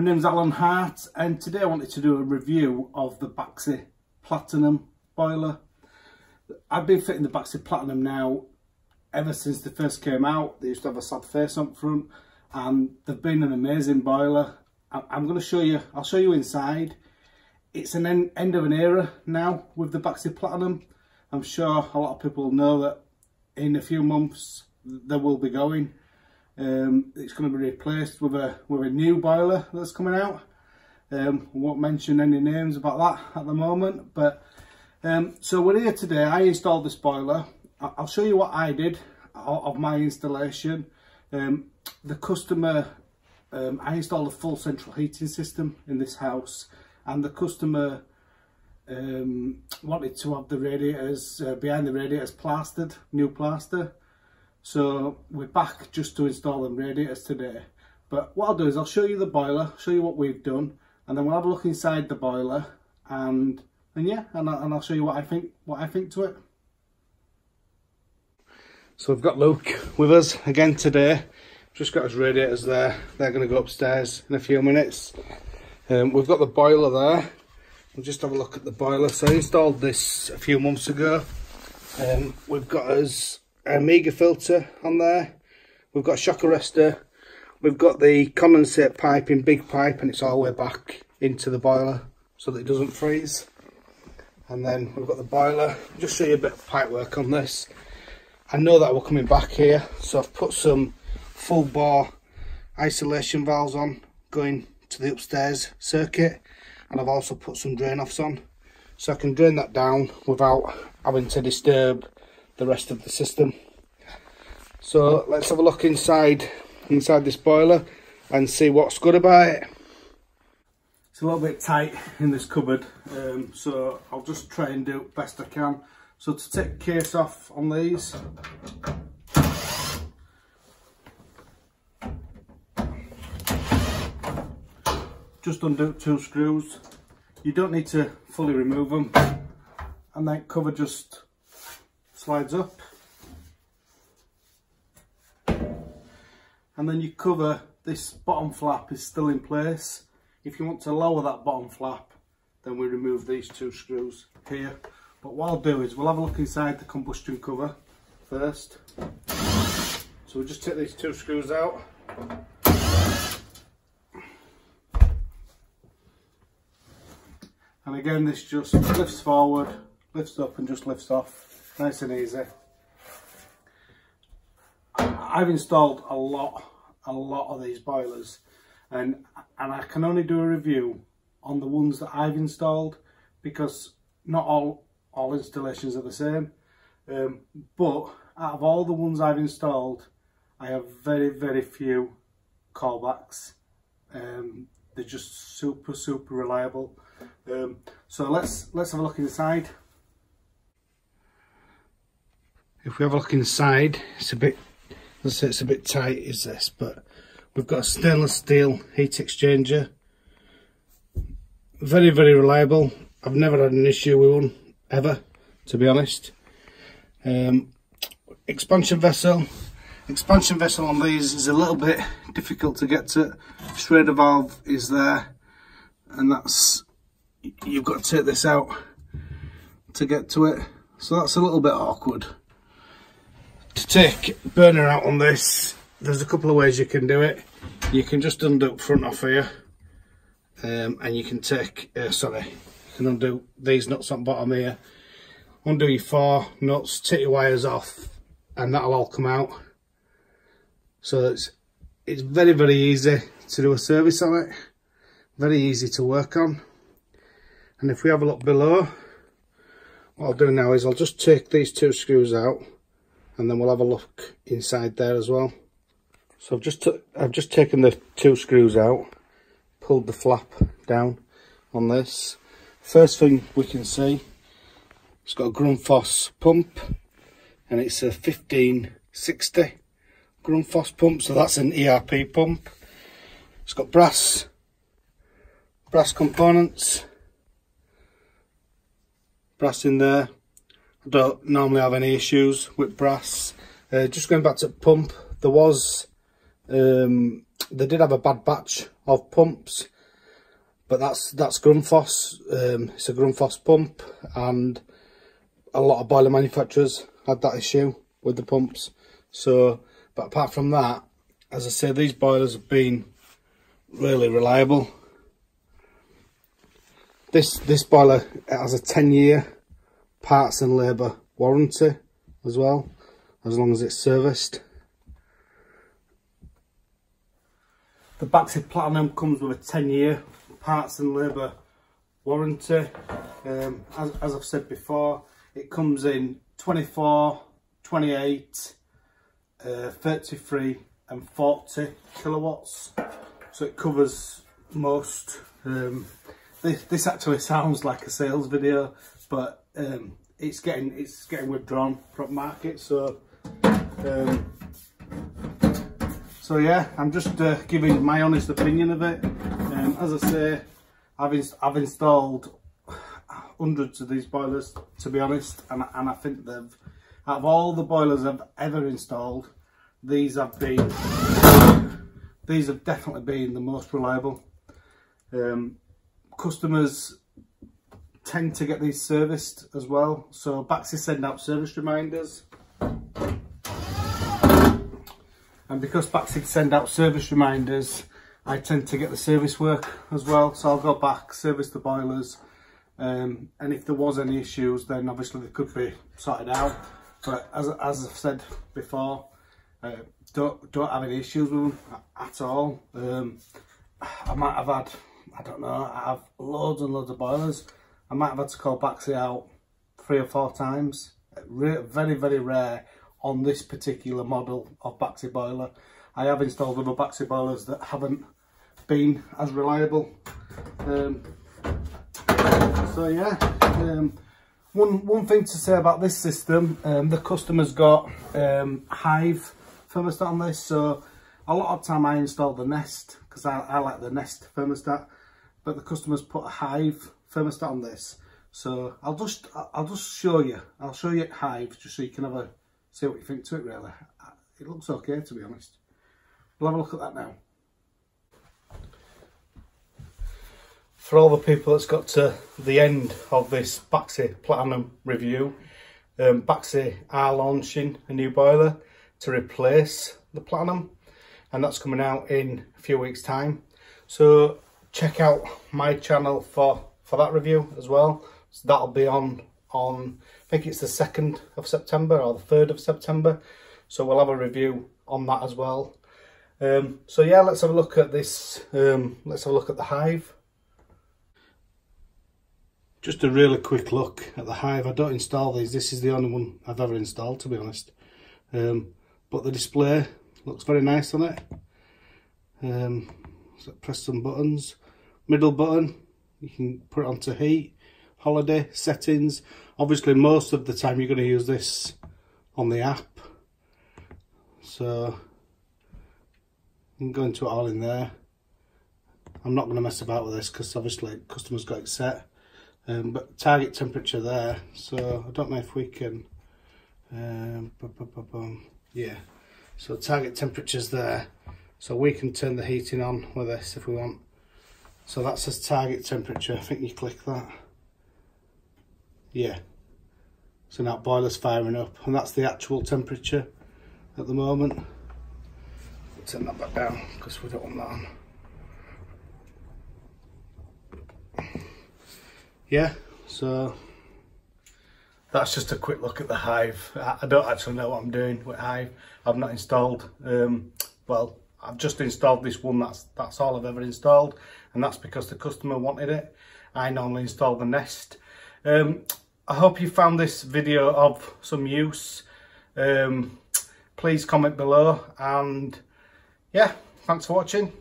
My name's Allen Hart and today I wanted to do a review of the Baxi Platinum boiler. I've been fitting the Baxi Platinum now ever since they first came out. They used to have a sad face on front and they've been an amazing boiler. I'm going to show you, I'll show you inside. It's an end, end of an era now with the Baxi Platinum. I'm sure a lot of people know that in a few months they will be going. Um, it's going to be replaced with a with a new boiler that's coming out. Um, I won't mention any names about that at the moment, but um, so we're here today. I installed this boiler. I'll show you what I did of my installation. Um, the customer, um, I installed a full central heating system in this house, and the customer um, wanted to have the radiators uh, behind the radiators plastered, new plaster. So we're back just to install them radiators today. But what I'll do is I'll show you the boiler, show you what we've done, and then we'll have a look inside the boiler and and yeah, and, I, and I'll show you what I think what I think to it. So we've got Luke with us again today. Just got his radiators there. They're going to go upstairs in a few minutes. Um, we've got the boiler there. We'll just have a look at the boiler. So I installed this a few months ago. Um, we've got us a Miga filter on there. We've got shock arrestor. We've got the condensate pipe in big pipe and it's all the way back into the boiler so that it doesn't freeze. And then we've got the boiler. Just show you a bit of pipe work on this. I know that we're coming back here, so I've put some full bore isolation valves on going to the upstairs circuit and I've also put some drain offs on so I can drain that down without having to disturb the rest of the system. So let's have a look inside inside this boiler and see what's good about it. It's a little bit tight in this cupboard, um, so I'll just try and do best I can. So to take case off on these, just undo two screws. You don't need to fully remove them and that cover just slides up. And then you cover this bottom flap is still in place. If you want to lower that bottom flap then we remove these two screws here. But what I'll do is we'll have a look inside the combustion cover first. So we'll just take these two screws out. And again this just lifts forward lifts up and just lifts off nice and easy. I've installed a lot, a lot of these boilers and, and I can only do a review on the ones that I've installed because not all, all installations are the same. Um, but out of all the ones I've installed, I have very, very few callbacks. Um, they're just super, super reliable. Um, so let's let's have a look inside if we have a look inside it's a bit let's say it's a bit tight is this but we've got a stainless steel heat exchanger. Very very reliable. I've never had an issue with one ever to be honest. Um, expansion vessel. Expansion vessel on these is a little bit difficult to get to. Schrader valve is there and that's you've got to take this out to get to it. So that's a little bit awkward take burner out on this, there's a couple of ways you can do it. You can just undo front off here, um, and you can take, uh, sorry, you can undo these nuts on bottom here, undo your four nuts, take your wires off, and that'll all come out. So it's, it's very, very easy to do a service on it, very easy to work on. And if we have a look below, what I'll do now is I'll just take these two screws out and then we'll have a look inside there as well. So I've just I've just taken the two screws out, pulled the flap down on this. First thing we can see, it's got a Grundfos pump, and it's a 1560 Grundfos pump, so that's an ERP pump. It's got brass brass components, brass in there, don't normally have any issues with brass. Uh, just going back to pump, there was um, they did have a bad batch of pumps, but that's that's Grundfos. Um, it's a Grundfos pump, and a lot of boiler manufacturers had that issue with the pumps. So, but apart from that, as I say, these boilers have been really reliable. This this boiler has a 10 year parts and labour warranty as well, as long as it's serviced. The Baxi Platinum comes with a 10 year parts and labour warranty. Um, as, as I've said before, it comes in 24, 28, uh, 33 and 40 kilowatts. So it covers most. Um, this, this actually sounds like a sales video, but um, it's getting it's getting withdrawn from market. So um, so yeah, I'm just uh, giving my honest opinion of it. Um, as I say, I've I've installed hundreds of these boilers to be honest, and and I think they've out of all the boilers I've ever installed, these have been these have definitely been the most reliable. Um, customers tend to get these serviced as well. So Baxi send out service reminders. And because Baxi send out service reminders, I tend to get the service work as well. So I'll go back, service the boilers. Um, and if there was any issues, then obviously they could be sorted out. But as, as I've said before, uh, don't don't have any issues with them at all. Um, I might have had, I don't know, I have loads and loads of boilers. I might have had to call Baxi out three or four times. very, very rare on this particular model of Baxi boiler. I have installed other Baxi boilers that haven't been as reliable. Um, so yeah, um, one one thing to say about this system, um, the customer's got um, Hive thermostat on this. So a lot of time I install the Nest because I, I like the Nest thermostat, but the customers put Hive thermostat on this. So I'll just I'll just show you. I'll show you Hive just so you can have a see what you think to it. Really, it looks okay to be honest. We'll have a look at that now. For all the people that's got to the end of this Baxi Platinum review, um, Baxi are launching a new boiler to replace the Platinum and that's coming out in a few weeks time. So check out my channel for, for that review as well. So that'll be on, on, I think it's the 2nd of September or the 3rd of September. So we'll have a review on that as well. Um, so yeah, let's have a look at this, um, let's have a look at the Hive. Just a really quick look at the Hive. I don't install these, this is the only one I've ever installed to be honest. Um, but the display looks very nice on it um, so press some buttons middle button you can put it onto heat holiday settings. Obviously most of the time you're going to use this on the app. So I'm going to it all in there. I'm not going to mess about with this because obviously customers got it set um, but target temperature there. So I don't know if we can um, yeah. So target temperatures there. So we can turn the heating on with this if we want so that says target temperature. I think you click that. Yeah. So now boiler's firing up and that's the actual temperature at the moment. We'll turn that back down because we don't want that on. Yeah so that's just a quick look at the Hive. I don't actually know what I'm doing with Hive. I've not installed, um, well, I've just installed this one, that's, that's all I've ever installed, and that's because the customer wanted it. I normally install the Nest. Um, I hope you found this video of some use. Um, please comment below, and yeah, thanks for watching.